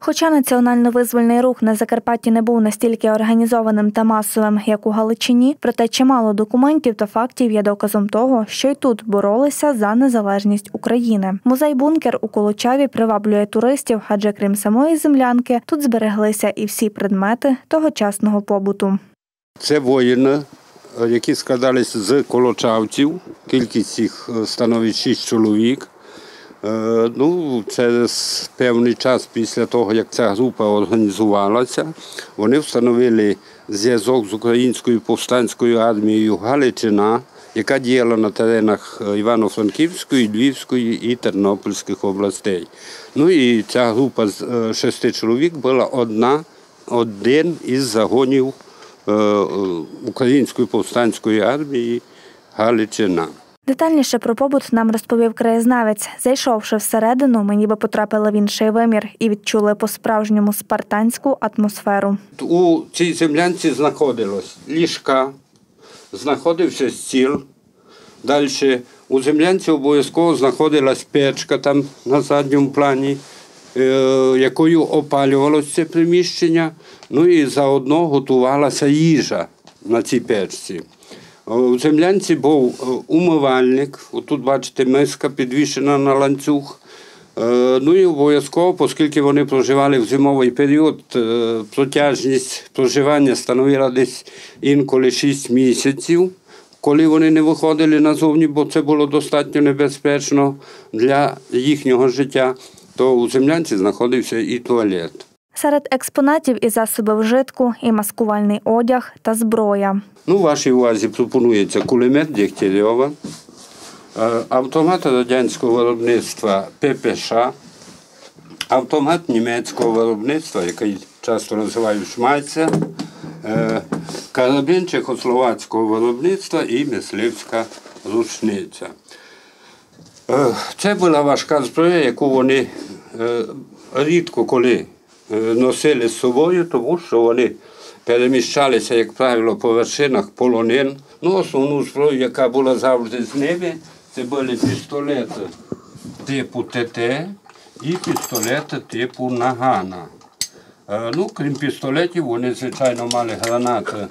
Хоча національно-визвольний рух на Закарпатті не був настільки організованим та масовим, як у Галичині, проте чимало документів та фактів є доказом того, що й тут боролися за незалежність України. Музей бункер у Колочаві приваблює туристів, адже крім самої землянки, тут збереглися і всі предмети тогочасного побуту. Це воїни, е, які складалися з колочавців. Кількість їх е, становить 6 чоловік. Е, Ну, через певний час після того, як ця група організувалася, вони встановили зв'язок з українською повстанською армією Галичина, яка діяла на теренах е, Івано-Франківської, Львівської і Тернопільських областей. Ну і ця група з е, шести чоловік була одна, один із загонів Української повстанської армії Галичина. Детальніше про побут нам розповів краєзнавець. Зайшовши всередину, ми ніби потрапили в інший вимір і відчули по-справжньому спартанську атмосферу. У цій землянці знаходилось ліжка, знаходився стіл. Далі у землянці обов'язково знаходилась печка там на задньому плані, е, якою опалювалося це приміщення. Ну і заодно готувалася їжа на цій печці. У землянці був е, умивальник. Отут, бачите, миска підвішена на ланцюг. Е, Ну і обов'язково, оскільки вони проживали в зимовий період, е, протяжність проживання становила десь інколи 6 місяців, коли вони не виходили назовні, бо це було достатньо небезпечно для їхнього життя, то у землянці знаходився і туалет. Серед експонатів і засоби вжитку, і маскувальний одяг та зброя. Ну, вашій увазі пропонується кулемет Дегтярьова, е, автомат радянського виробництва ППШ, автомат німецького виробництва, який часто називають Шмайцер, е, карабін чехословацького виробництва і мисливська рушниця. Е, Це була важка зброя, яку вони рідко коли носили з собою, тому що вони переміщалися, як правило, по вершинах полонин. Ну, основну зброю, яка була завжди з ними, це були пістолети типу ТТ і пістолети типу Нагана. Е, Ну, крім пістолетів, вони, звичайно, мали гранати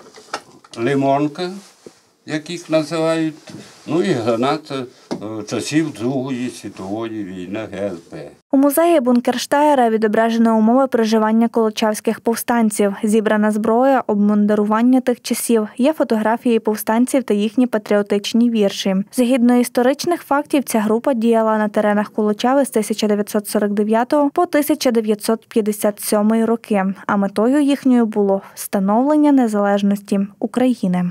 лимонка, як їх називають, ну і гранати часів Другої світової війни ГСП. У музеї Бункерштаєра відображено умови проживання колочавських повстанців, зібрана зброя, обмундирування тих часів. Є фотографії повстанців та їхні патріотичні вірші. Згідно історичних фактів, ця група діяла на теренах Колочави з 1949 по 1957 роки. А метою їхньою було встановлення незалежності України.